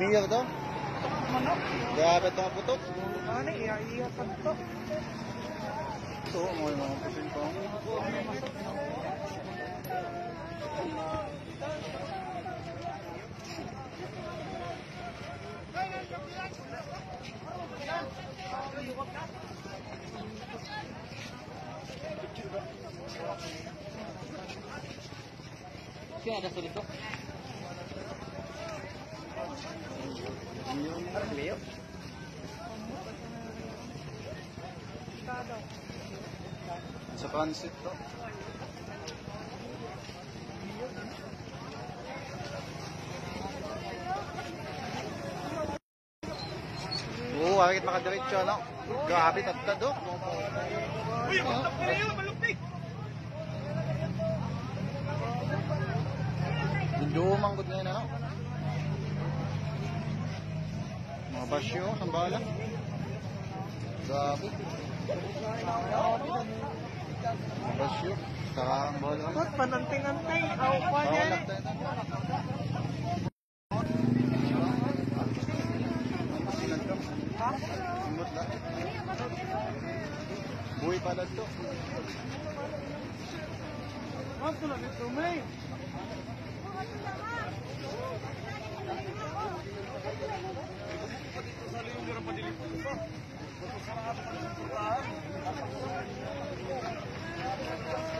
ini to? Putok manok. Grabe to nga putok. Ano, ya iya betul. tuh mau mau yung mga siapa ada sulit kok. Likod? Leo. Sa transit to. Oo, oh, akit makadiretso, ano? Grabe, tatad, oh. Uy, malupit na yun, malupit! Medyo manggod ngayon, ano? Mga basyo, sambala. Grabe. Mga basyo. Saka ang bala. Ba't panantay-antay? Aw pa niya Bawal eh. lang tayo. Ha? Simot lang. Buhay pala to. Thank you.